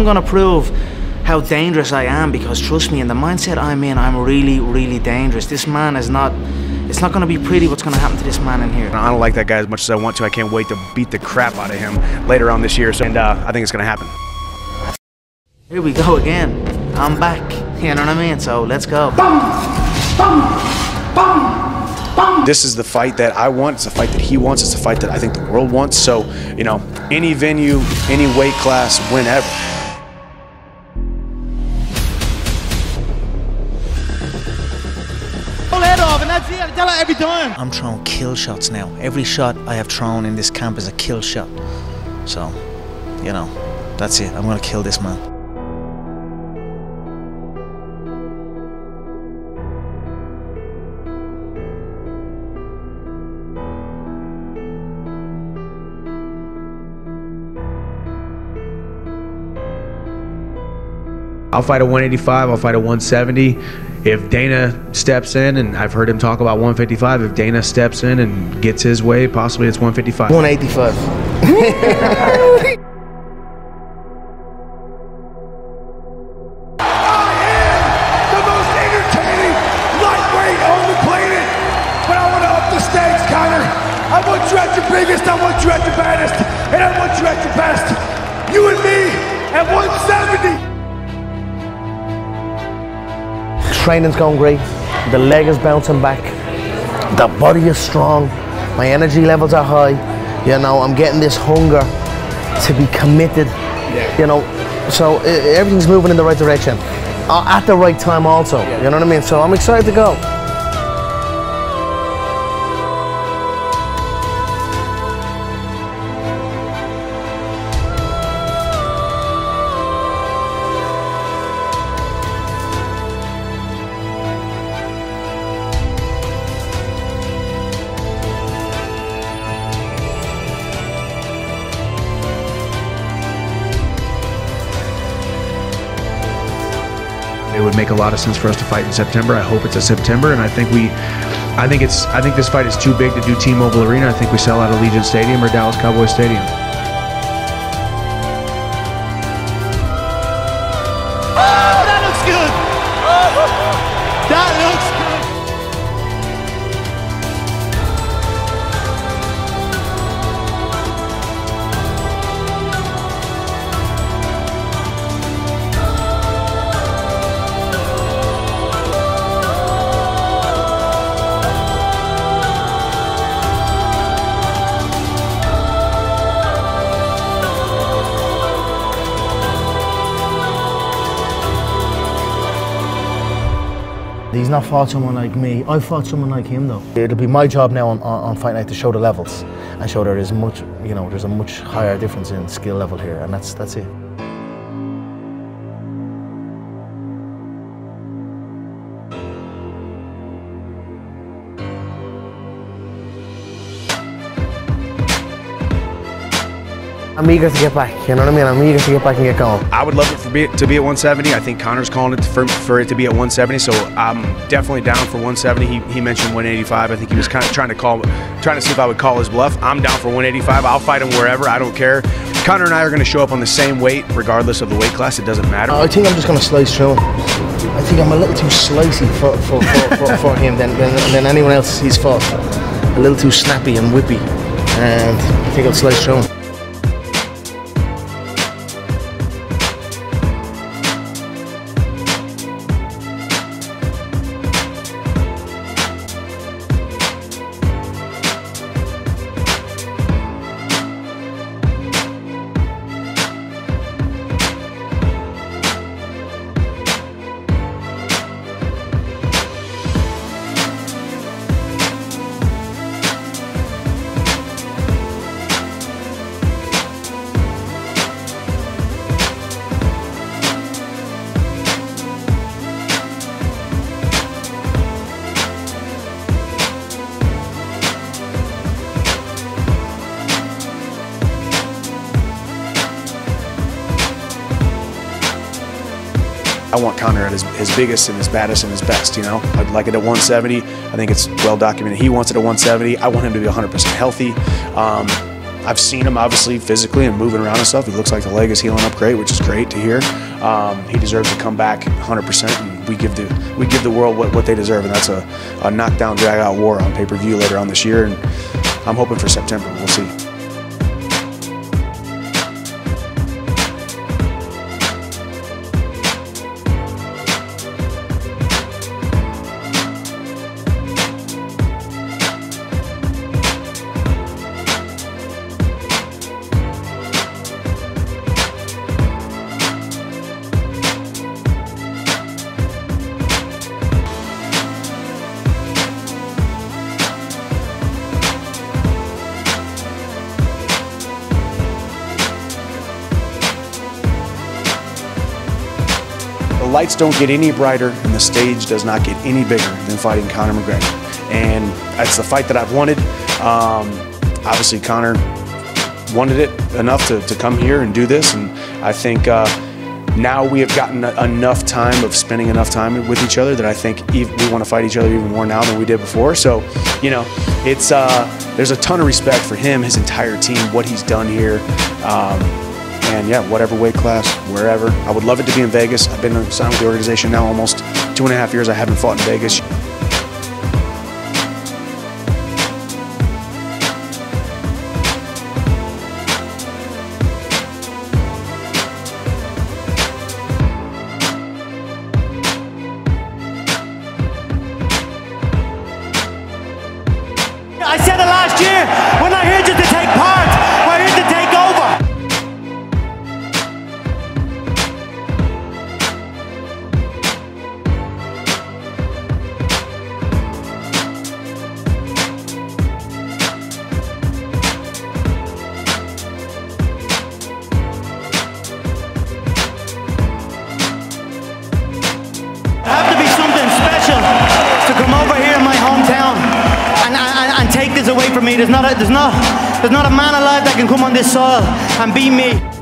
I'm gonna prove how dangerous I am because trust me, in the mindset I'm in, I'm really, really dangerous. This man is not. It's not going to be pretty what's going to happen to this man in here. I don't like that guy as much as I want to. I can't wait to beat the crap out of him later on this year. So, and uh, I think it's going to happen. Here we go again. I'm back. You know what I mean? So let's go. This is the fight that I want. It's a fight that he wants. It's a fight that I think the world wants. So, you know, any venue, any weight class, whenever. Every time. I'm throwing kill shots now. Every shot I have thrown in this camp is a kill shot. So, you know, that's it. I'm gonna kill this man. I'll fight a 185, I'll fight a 170. If Dana steps in, and I've heard him talk about 155, if Dana steps in and gets his way, possibly it's 155. 185. I am the most entertaining, lightweight on the planet. But I want to up the stakes, Conor. I want you at your biggest, I want you at your baddest, and I want you at your best. You and me at 170. Training's going great. The leg is bouncing back. The body is strong. My energy levels are high. You know, I'm getting this hunger to be committed. Yeah. You know, so everything's moving in the right direction. Uh, at the right time also. Yeah. You know what I mean? So I'm excited to go. Make a lot of sense for us to fight in September. I hope it's a September, and I think we, I think it's, I think this fight is too big to do T-Mobile Arena. I think we sell out Allegiant Stadium or Dallas Cowboys Stadium. He's not fought someone like me. I fought someone like him though. It'll be my job now on, on, on Fight Night to show the levels and show there is much, you know, there's a much higher difference in skill level here, and that's that's it. I'm eager to get back, you know what I mean? I'm eager to get back and get going. I would love it for be, to be at 170. I think Conor's calling it for, for it to be at 170, so I'm definitely down for 170. He, he mentioned 185. I think he was kind of trying to call, trying to see if I would call his bluff. I'm down for 185. I'll fight him wherever. I don't care. Conor and I are going to show up on the same weight, regardless of the weight class. It doesn't matter. I think I'm just going to slice through him. I think I'm a little too slicey for, for, for, for, for him than, than, than anyone else he's fought. A little too snappy and whippy, and I think I'll slice through him. I want Conor at his, his biggest and his baddest and his best, you know? I'd like it at 170. I think it's well documented. He wants it at 170. I want him to be 100% healthy. Um, I've seen him obviously physically and moving around and stuff. He looks like the leg is healing up great, which is great to hear. Um, he deserves to come back 100%, and we give the we give the world what, what they deserve, and that's a, a knockdown, drag out war on pay per view later on this year. And I'm hoping for September. We'll see. Lights don't get any brighter and the stage does not get any bigger than fighting Conor McGregor. And that's the fight that I've wanted. Um, obviously, Conor wanted it enough to, to come here and do this. And I think uh, now we have gotten enough time of spending enough time with each other that I think we want to fight each other even more now than we did before. So, you know, it's uh, there's a ton of respect for him, his entire team, what he's done here. Um, and yeah, whatever weight class, wherever. I would love it to be in Vegas. I've been signed with the organization now almost two and a half years. I haven't fought in Vegas. I said it last year. We're not here me. There's not, a, there's, not, there's not a man alive that can come on this soil and beat me.